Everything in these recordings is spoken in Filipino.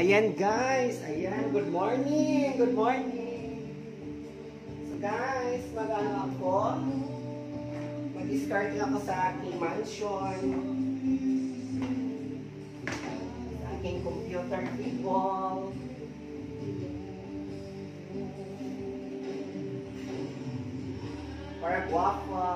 Ayan guys, ayan, good morning, good morning. So guys, mag-ano ako, mag-start ako sa aking mansion. Sa aking computer table. Para guwapa.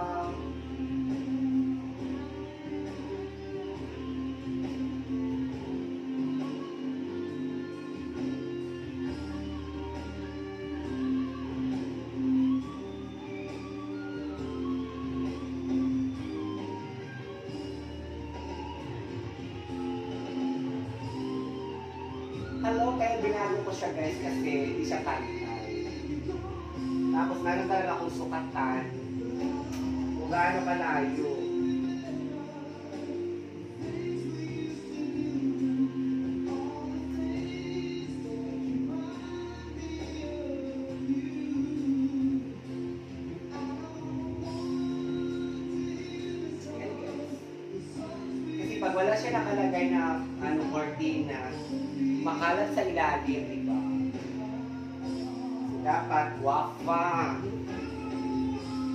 Kaya binago ko siya guys kasi hindi siya tantay. Tapos meron talaga akong sukatan. Kung gaano kalayo. Pag wala siya nakalagay na ano, cortina, makalat sa ilalim, di ba? Dapat wafa.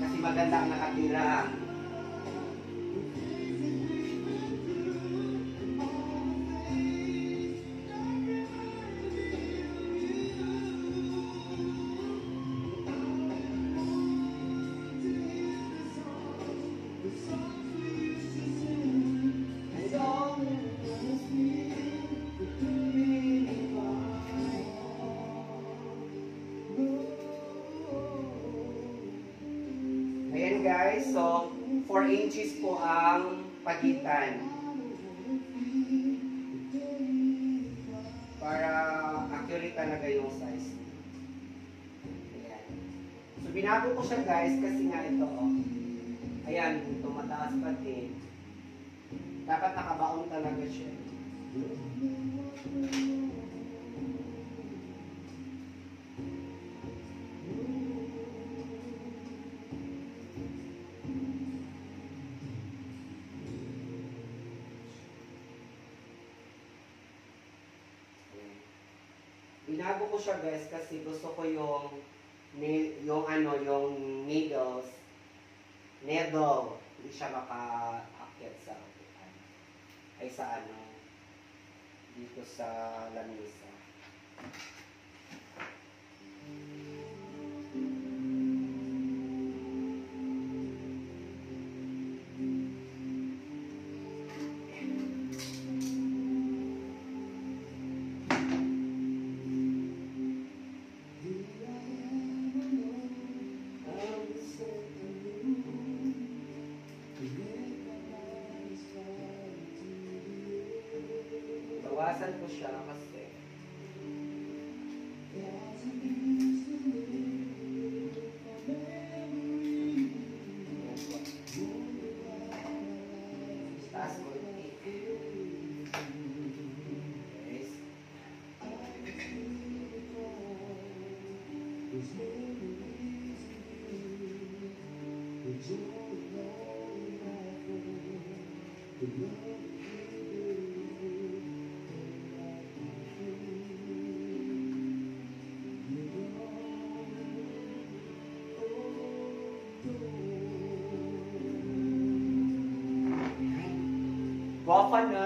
Kasi maganda ang nakatira. 4 inches po ang pagitan. Para accurate talaga yung size. Ayan. So binago ko siya guys kasi nga ito oh. Ayan, tumataas pa din. Dapat nakabaon talaga siya. Binago ko siya guys kasi gusto ko yung yung ano, yung needles needle, hindi siya makaakyat sa ay sa ano dito sa lamisa. Siya kasi Guwapa na,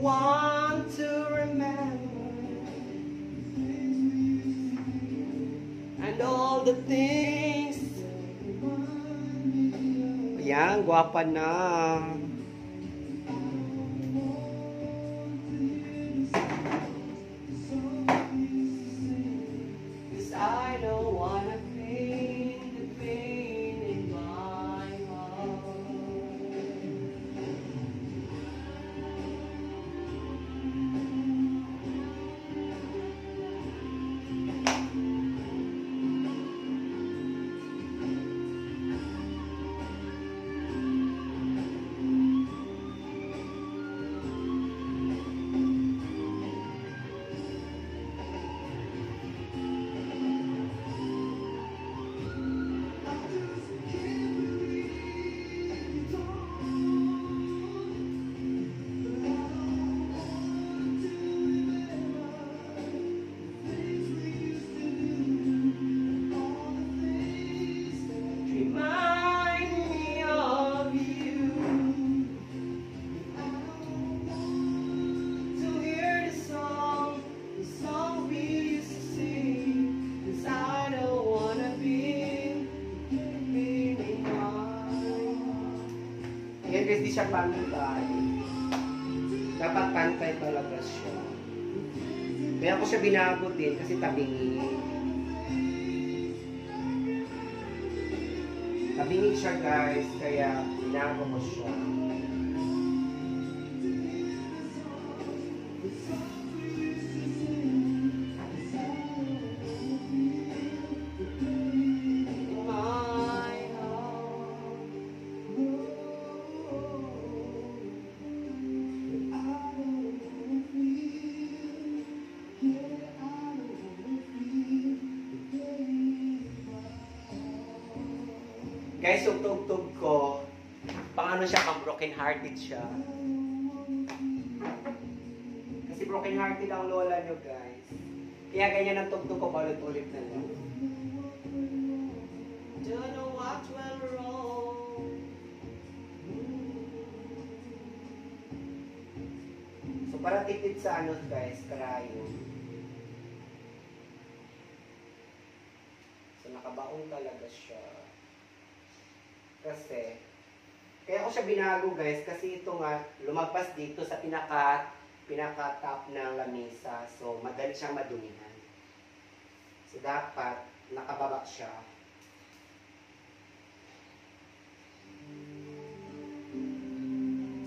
Want to remember and all the things. Ayan, gwapa na. Ayan guys, di siya pantay. Dapat pantay talaga siya. Kaya ko siya binago din kasi tabingi. Tabingi siya guys, kaya binago ko siya. Guys, yung tugtog ko, pang ano siya, pang broken hearted siya. Kasi broken hearted ang lola nyo, guys. Kaya ganyan ang tugtog ko, paulit-ulit na lang. Don't know what went wrong. So, para tipid sa ano, guys, karayo. So, nakabaon talaga siya. Kasi, kaya ko siya binago guys, kasi ito nga, lumagpas dito sa pinaka, pinaka top ng lamesa. So, madali siyang madumihan. So, dapat, nakababa siya.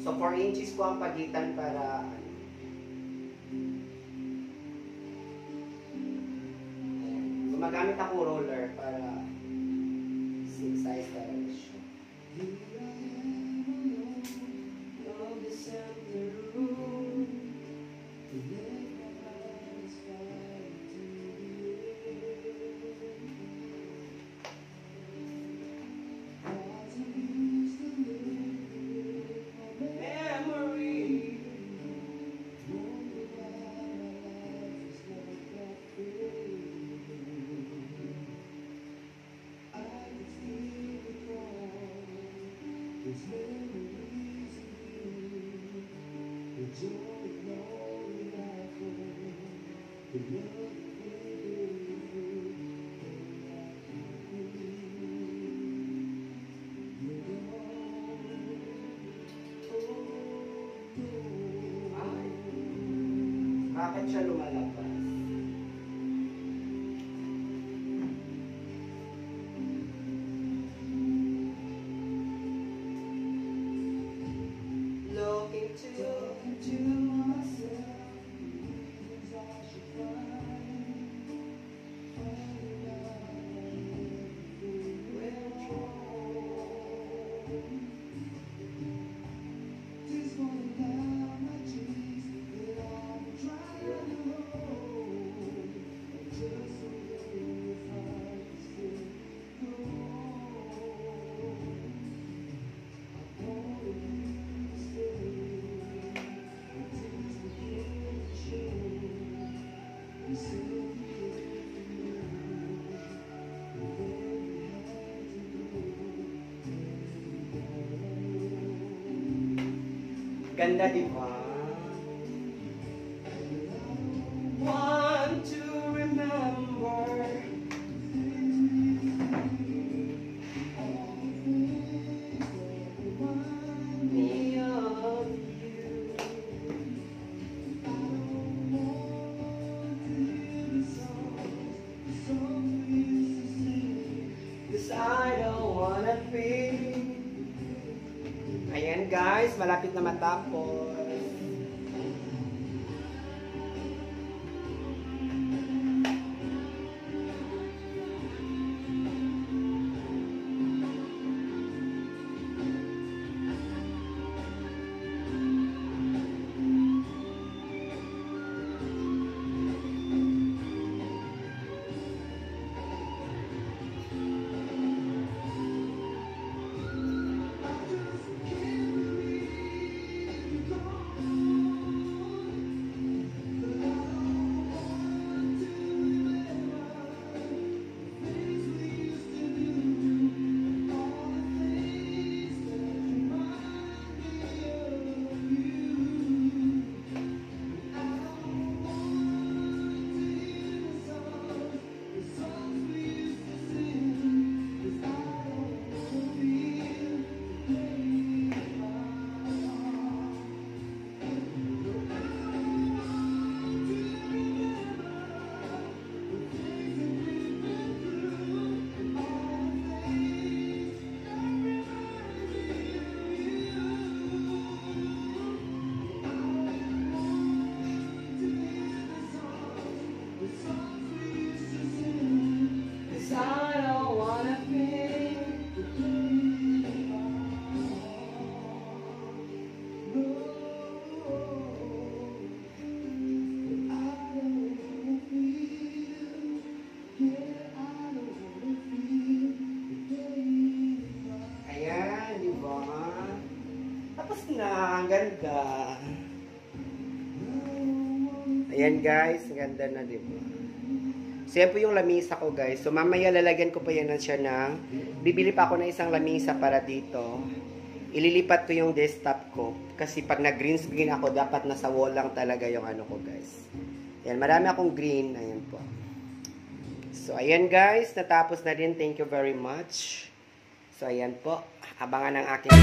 So, 4 inches po ang pagitan para, ano. Gumagamit ako roller para six size talaga siya. Siya lumalabas? Ganda, di malapit na Na, ang ganda. Ayan guys, ang ganda na, di ba? So yan po yung lamisa ko guys. So mamaya lalagyan ko pa yan na siya ng, bibili pa ako ng isang lamisa para dito. Ililipat ko yung desktop ko. Kasi pag nag-green screen ako, dapat nasa wall lang talaga yung ano ko guys. Yan, marami akong green. Ayan po. So ayan guys, natapos na din. Thank you very much. So ayan po, abangan ng aking